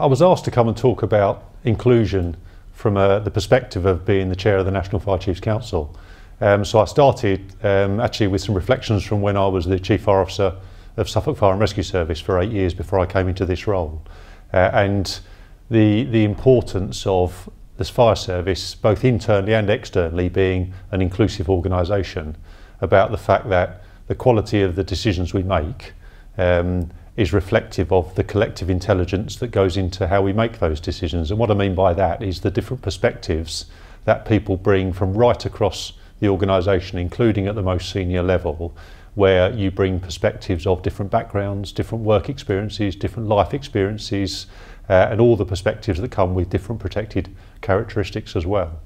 I was asked to come and talk about inclusion from uh, the perspective of being the chair of the National Fire Chiefs Council. Um, so I started um, actually with some reflections from when I was the Chief Fire Officer of Suffolk Fire and Rescue Service for eight years before I came into this role. Uh, and the, the importance of this fire service, both internally and externally, being an inclusive organisation, about the fact that the quality of the decisions we make um, is reflective of the collective intelligence that goes into how we make those decisions. And what I mean by that is the different perspectives that people bring from right across the organisation, including at the most senior level, where you bring perspectives of different backgrounds, different work experiences, different life experiences, uh, and all the perspectives that come with different protected characteristics as well.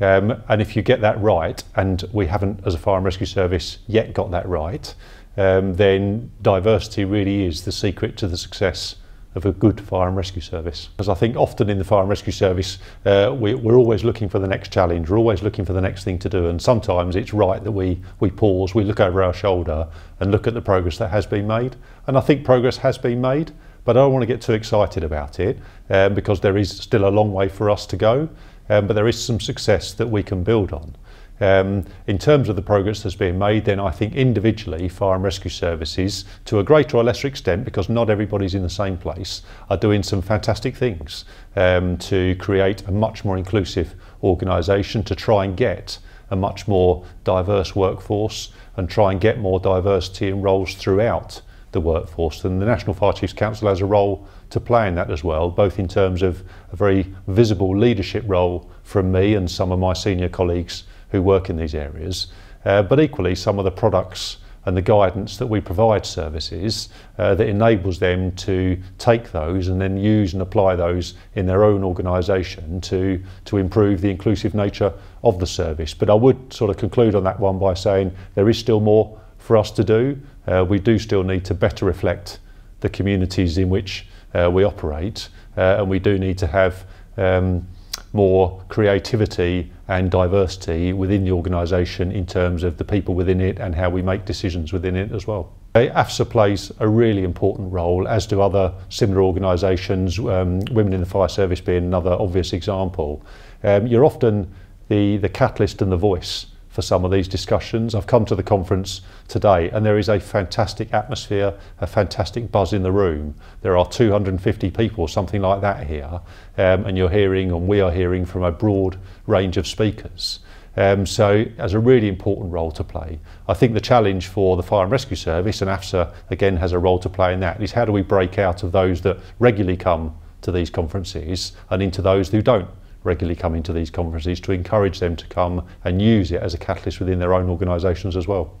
Um, and if you get that right, and we haven't, as a fire and rescue service, yet got that right, um, then diversity really is the secret to the success of a good fire and rescue service. Because I think often in the fire and rescue service, uh, we, we're always looking for the next challenge, we're always looking for the next thing to do, and sometimes it's right that we, we pause, we look over our shoulder and look at the progress that has been made. And I think progress has been made, but I don't want to get too excited about it um, because there is still a long way for us to go, um, but there is some success that we can build on. Um, in terms of the progress that's being made, then I think individually fire and rescue services, to a greater or lesser extent, because not everybody's in the same place, are doing some fantastic things um, to create a much more inclusive organisation to try and get a much more diverse workforce and try and get more diversity in roles throughout the workforce. And the National Fire Chiefs Council has a role to play in that as well, both in terms of a very visible leadership role from me and some of my senior colleagues who work in these areas. Uh, but equally, some of the products and the guidance that we provide services uh, that enables them to take those and then use and apply those in their own organisation to, to improve the inclusive nature of the service. But I would sort of conclude on that one by saying there is still more for us to do. Uh, we do still need to better reflect the communities in which uh, we operate uh, and we do need to have um, more creativity and diversity within the organisation in terms of the people within it and how we make decisions within it as well. AFSA plays a really important role, as do other similar organisations, um, Women in the Fire Service being another obvious example. Um, you're often the, the catalyst and the voice for some of these discussions. I've come to the conference today and there is a fantastic atmosphere, a fantastic buzz in the room. There are 250 people, something like that here, um, and you're hearing and we are hearing from a broad range of speakers. Um, so has a really important role to play. I think the challenge for the Fire and Rescue Service and AFSA again has a role to play in that is how do we break out of those that regularly come to these conferences and into those who don't regularly coming to these conferences to encourage them to come and use it as a catalyst within their own organisations as well.